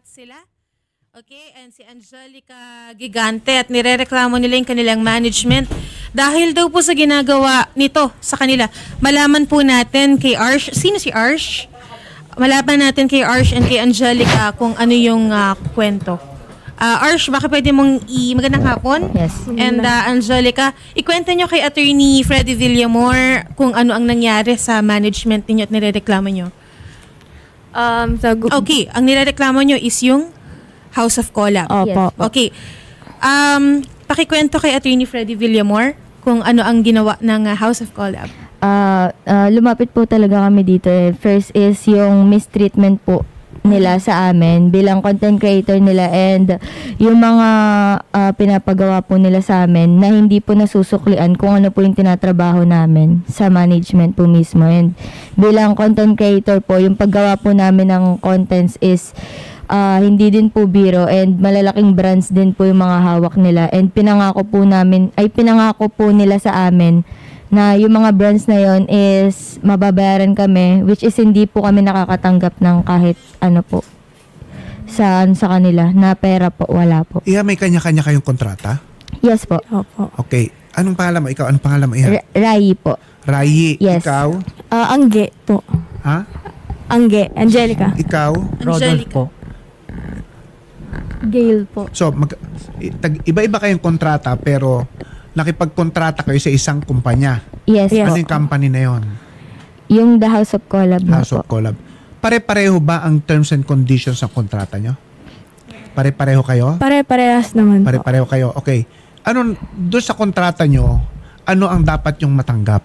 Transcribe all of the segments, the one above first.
hot sila. Okay, and si Angelica Gigante at nirereklamo nila yung kanilang management dahil daw po sa ginagawa nito sa kanila. Malaman po natin kay Arsh, sino si Arsh? Malaman natin kay Arsh and kay Angelica kung ano yung ah, kwento. Ah, Arsh, baka pwede mong i... Magandang hapon. Yes. And ah, Angelica, ikwento nyo kay Attorney Freddy Villamor kung ano ang nangyari sa management ninyo at nirereklamo nyo. Um, sa gu- Okay, ang nirereklamo nyo is yung House of Collab. Opo. Yes. Okay. Um, pakikwento kay Attorney Freddy Villamor kung ano ang ginawa ng uh, House of Collab. Ah, ah, lumapit po talaga kami dito eh. First is yung mistreatment po nila sa amin bilang content creator nila and yung mga ah, pinapagawa po nila sa amin na hindi po nasusuklian kung ano po yung tinatrabaho namin sa management po mismo. And bilang content creator po yung paggawa po namin ng contents is ah, hindi din po biro and malalaking brands din po yung mga hawak nila. And pinangako po namin ay pinangako po nila sa amin na yung mga brands na yon is mababayaran kami which is hindi po kami nakakatanggap ng kahit ano po sa sa kanila na pera po wala po. Iha, may kanya-kanya kayong kontrata? Yes po. Opo. Okay. Anong pangalan mo? Ikaw, anong pangalan mo? Iha? R- Rai po. Rayi. Yes. Ikaw? Ah, Angge po. Ha? Angge. Angelica. Ikaw? Angelica. Gail po. So, mag, i- tag- iba-iba kayong kontrata pero nakipagkontrata kayo sa isang kumpanya. Yes, Yes. Ano po. yung company na yon? Yung The House of Collab House po. of Collab. Pare-pareho ba ang terms and conditions ng kontrata nyo? Pare-pareho kayo? Pare-parehas naman po. Pare-pareho kayo. Okay. Ano, doon sa kontrata nyo, ano ang dapat yung matanggap?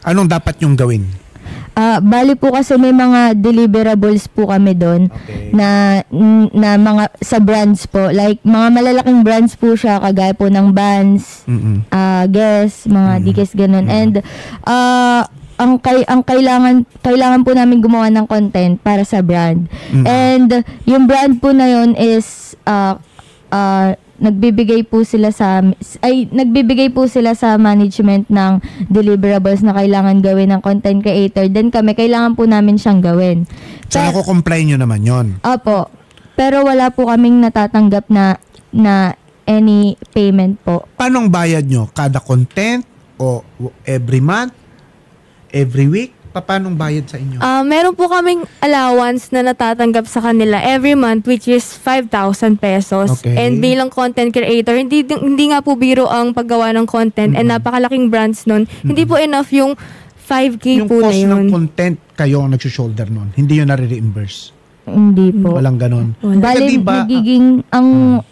Anong dapat yung gawin? Ah, bali po kasi may mga deliverables po kami doon Okay. na na mga sa brands po. Like mga malalaking brands po siya kagaya po ng Vans, ah Guess, mga Mm. Dikes ganun. And ah ang kay ang kailangan kailangan po namin gumawa ng content para sa brand. Mm. And yung brand po na yon is ah ah, nagbibigay po sila sa ay nagbibigay po sila sa management ng deliverables na kailangan gawin ng content creator. Then kami kailangan po namin siyang gawin. So, Pero- nako-comply nyo naman yon. Opo. Pero wala po kaming natatanggap na na any payment po. Paano ang bayad nyo? Kada content? O every month? Every week? Pa- Paano ang bayad sa inyo? Ah, meron po kaming allowance na natatanggap sa kanila every month which is 5,000 pesos. Okay. And bilang content creator, hindi hindi nga po biro ang paggawa ng content and napakalaking brands nun. Hindi po enough yung 5K yung po na cost yun. ng content kayo ang nagsushoulder nun. Hindi yun nare-reimburse. Hindi po. Walang ganon. Wala. Bali, Kasi diba, nagiging, ang,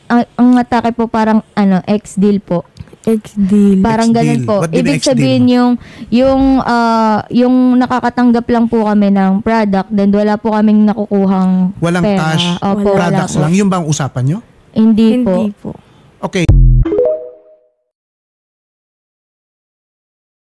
ang, ang atake po parang, ano, ex-deal po. Ex-deal. Parang Ex-deal. ganun po. What Ibig sabihin yung, yung, ah, yung nakakatanggap lang po kami ng product, then wala po kaming nakukuhang walang pera. cash, Opo, wala products po. lang. Yung bang usapan nyo? Hindi, po. Hindi po. Okay.